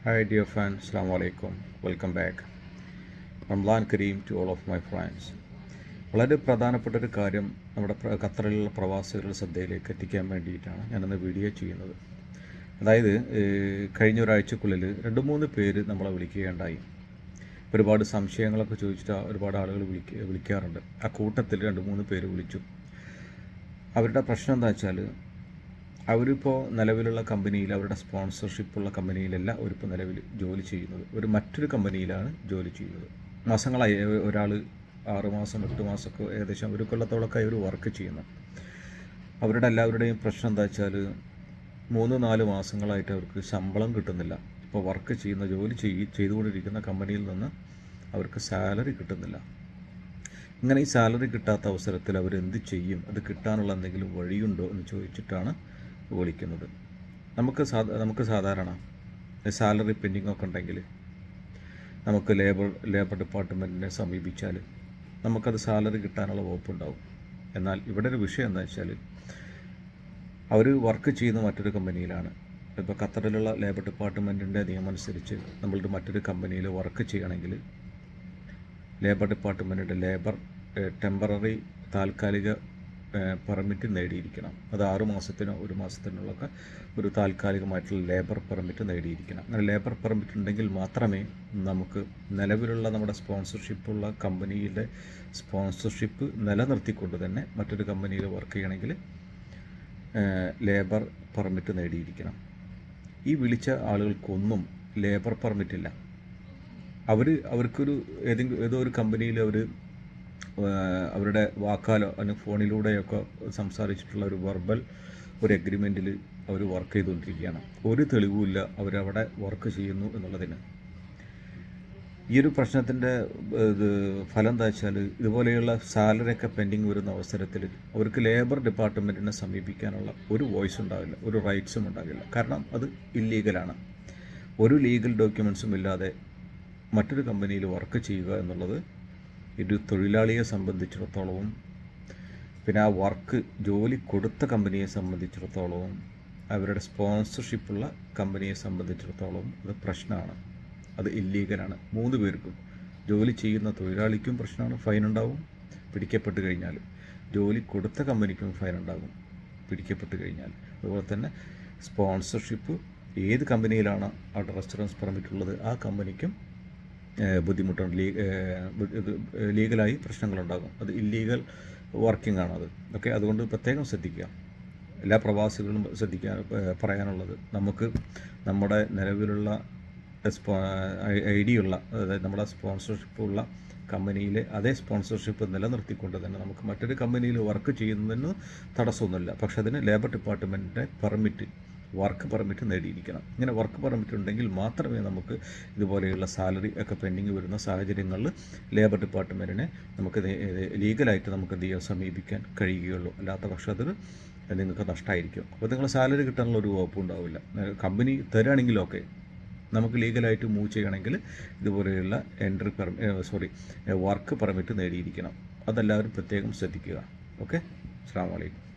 Hi, dear friends. Assalamu alaikum. Welcome back. Ramzan Kareem to all of my friends വളരെ പ്രധാനപ്പെട്ട ഒരു കാര്യം നമ്മുടെ ഖത്തറിലുള്ള പ്രവാസികളുടെ ശ്രദ്ധയിലേക്ക് എത്തിക്കാൻ വേണ്ടിയിട്ടാണ് ഞാനിന്ന് വീഡിയോ ചെയ്യുന്നത് അതായത് കഴിഞ്ഞ ഒരാഴ്ചക്കുള്ളിൽ രണ്ട് മൂന്ന് പേര് നമ്മളെ വിളിക്കുകയുണ്ടായി ഒരുപാട് സംശയങ്ങളൊക്കെ ചോദിച്ചിട്ട് ഒരുപാട് ആളുകൾ വിളിക്ക വിളിക്കാറുണ്ട് ആ കൂട്ടത്തിൽ രണ്ട് മൂന്ന് പേര് വിളിച്ചു അവരുടെ പ്രശ്നം എന്താ വെച്ചാൽ അവരിപ്പോൾ നിലവിലുള്ള കമ്പനിയിൽ അവരുടെ സ്പോൺസർഷിപ്പുള്ള കമ്പനിയിലല്ല അവരിപ്പോൾ നിലവിൽ ജോലി ചെയ്യുന്നത്. ഒരു മറ്റൊരു കമ്പനിയിലാണ് ജോലി ചെയ്യുന്നത്. മാസങ്ങളായി ഒരാൾ ആറുമാസം എട്ട് മാസമൊക്കെ ഏകദേശം ഒരു കൊല്ലത്തോളമൊക്കെ അവർ വർക്ക് ചെയ്യുന്നു. അവരുടെ എല്ലാവരുടെയും പ്രശ്നം എന്താ വെച്ചാൽ മൂന്ന് നാല് മാസങ്ങളായിട്ട് അവർക്ക് ശമ്പളം കിട്ടുന്നില്ല. ഇപ്പോൾ വർക്ക് ചെയ്യുന്ന ജോലി ചെയ് ചെയ്തുകൊണ്ടിരിക്കുന്ന കമ്പനിയിൽ നിന്ന് അവർക്ക് സാലറി കിട്ടുന്നില്ല. ഇങ്ങനെ ഈ സാലറി കിട്ടാത്ത അവസരത്തിൽ അവരെന്ത് ചെയ്യും? അത് കിട്ടാനുള്ള എന്തെങ്കിലും വഴിയുണ്ടോ എന്ന് ചോദിച്ചിട്ടാണ് വിളിക്കുന്നത്. നമുക്ക് സാധാ നമുക്ക് സാധാരണ സാലറി പെൻഡിങ് ഒക്കെ ഉണ്ടെങ്കിൽ നമുക്ക് ലേബർ ലേബർ ഡിപ്പാർട്ട്മെന്റിനെ സമീപിച്ചാൽ നമുക്കത് സാലറി കിട്ടാനുള്ള വകുപ്പുണ്ടാവും. എന്നാൽ ഇവിടെ ഒരു വിഷയം എന്താ വെച്ചാൽ അവർ വർക്ക് ചെയ്യുന്ന മറ്റൊരു കമ്പനിയിലാണ്. ഇപ്പോൾ ഖത്തറിലുള്ള ലേബർ ഡിപ്പാർട്ട്മെന്റിന്റെ നിയമം അനുസരിച്ച് നമ്മളുടെ മറ്റൊരു കമ്പനിയിൽ വർക്ക് ചെയ്യണമെങ്കിൽ ലേബർ ഡിപ്പാർട്ട്മെന്റിന്റെ ലേബർ ടെമ്പററി താൽക്കാലിക പെർമിറ്റ് നേടിയിരിക്കണം. അത് ആറു മാസത്തിനോ ഒരു മാസത്തിനുള്ളൊക്കെ ഒരു താൽക്കാലികമായിട്ടുള്ള ലേബർ പെർമിറ്റ് നേടിയിരിക്കണം. അങ്ങനെ ലേബർ പെർമിറ്റ് ഉണ്ടെങ്കിൽ മാത്രമേ നമുക്ക് നിലവിലുള്ള നമ്മുടെ സ്പോൺസർഷിപ്പുള്ള കമ്പനിയിലെ സ്പോൺസർഷിപ്പ് നിലനിർത്തിക്കൊണ്ട് തന്നെ മറ്റൊരു കമ്പനിയിൽ വർക്ക് ചെയ്യണമെങ്കിൽ ലേബർ പെർമിറ്റ് നേടിയിരിക്കണം. ഈ വിളിച്ച ആളുകൾക്കൊന്നും ലേബർ പെർമിറ്റ് ഇല്ല. അവർ അവർക്കൊരു ഏതെങ്കിലും ഏതോ ഒരു കമ്പനിയിൽ അവർ അവരുടെ വാക്കാലോ അല്ലെങ്കിൽ ഫോണിലൂടെയൊക്കെ സംസാരിച്ചിട്ടുള്ള ഒരു വെർബൽ ഒരു എഗ്രിമെന്റിൽ അവർ വർക്ക് ചെയ്തുകൊണ്ടിരിക്കുകയാണ്. ഒരു തെളിവുമില്ല അവരവിടെ വർക്ക് ചെയ്യുന്നു എന്നുള്ളതിന്. ഈ ഒരു പ്രശ്നത്തിന്റെ ഇത് ഫലം എന്താ വെച്ചാൽ ഇതുപോലെയുള്ള സാലറി ഒക്കെ പെൻഡിങ് വരുന്ന അവസരത്തിൽ അവർക്ക് ലേബർ ഡിപ്പാർട്ട്മെന്റിനെ സമീപിക്കാനുള്ള ഒരു വോയിസ് ഉണ്ടാവില്ല ഒരു റൈറ്റ്സും ഉണ്ടാകില്ല കാരണം അത് ഇല്ലീഗലാണ് ഒരു ലീഗൽ ഡോക്യുമെൻസും ഇല്ലാതെ മറ്റൊരു കമ്പനിയിൽ വർക്ക് ചെയ്യുക എന്നുള്ളത് ഒരു തൊഴിലാളിയെ സംബന്ധിച്ചിടത്തോളവും പിന്നെ ആ വർക്ക് ജോലി കൊടുത്ത കമ്പനിയെ സംബന്ധിച്ചിടത്തോളവും അവരുടെ സ്പോൺസർഷിപ്പുള്ള കമ്പനിയെ സംബന്ധിച്ചിടത്തോളവും അത് പ്രശ്നമാണ്. അത് ഇല്ലീഗലാണ്. മൂന്ന് പേർക്കും. ജോലി ചെയ്യുന്ന തൊഴിലാളിക്കും പ്രശ്നമാണ്. ഫൈൻ ഉണ്ടാവും. പിടിക്കപ്പെട്ട് കഴിഞ്ഞാൽ. ജോലി കൊടുത്ത കമ്പനിക്കും ഫൈൻ ഉണ്ടാകും. പിടിക്കപ്പെട്ട് കഴിഞ്ഞാൽ. അതുപോലെ തന്നെ സ്പോൺസർഷിപ്പ് ഏത് കമ്പനിയിലാണ് അവിടെ റെസ്റ്റോറൻസ് പെർമിറ്റ് ഉള്ളത് ആ കമ്പനിക്കും ബുദ്ധിമുട്ടുണ്ട്. ലീഗലായി പ്രശ്നങ്ങളുണ്ടാകും. അത് ഇല്ലീഗൽ വർക്കിംഗ് ആണത് ഓക്കെ അതുകൊണ്ട് പ്രത്യേകം ശ്രദ്ധിക്കുക. എല്ലാ പ്രവാസികളും ശ്രദ്ധിക്കാൻ പറയാനുള്ളത്. നമുക്ക് നമ്മുടെ നിലവിലുള്ള ഐ ഡി ഉള്ള അതായത് നമ്മുടെ സ്പോൺസർഷിപ്പ് ഉള്ള കമ്പനിയിലെ അതേ സ്പോൺസർഷിപ്പ് നിലനിർത്തിക്കൊണ്ട് തന്നെ നമുക്ക് മറ്റൊരു കമ്പനിയിൽ വർക്ക് ചെയ്യുന്നതിന് തടസ്സമൊന്നുമില്ല. പക്ഷേ അതിന് ലേബർ ഡിപ്പാർട്ട്മെന്റിന്റെ പെർമിറ്റ് വർക്ക് പെർമിറ്റ് നേടിയിരിക്കണം. ഇങ്ങനെ വർക്ക് പെർമിറ്റ് ഉണ്ടെങ്കിൽ മാത്രമേ നമുക്ക് ഇതുപോലെയുള്ള സാലറി ഒക്കെ പെൻഡിങ് വരുന്ന സാഹചര്യങ്ങളിൽ ലേബർ ഡിപ്പാർട്ട്മെന്റിനെ നമുക്ക് ലീഗലായിട്ട് നമുക്ക് എന്ത് ചെയ്യാൻ സമീപിക്കാൻ കഴിയുകയുള്ളൂ. അല്ലാത്ത പക്ഷേ അത് നിങ്ങൾക്ക് നഷ്ടമായിരിക്കും അപ്പോൾ നിങ്ങൾ സാലറി കിട്ടാനുള്ള ഒരു ഏ, കമ്പനി തരുകയാണെങ്കിലൊക്കെ നമുക്ക് ലീഗലായിട്ട് മൂവ് ചെയ്യണമെങ്കിൽ ഇതുപോലെയുള്ള entry permit sorry work permit നേടിയിരിക്കണം. അതെല്ലാവരും പ്രത്യേകം ശ്രദ്ധിക്കുക. ഓക്കെ? അസ്സാം വലൈക്കും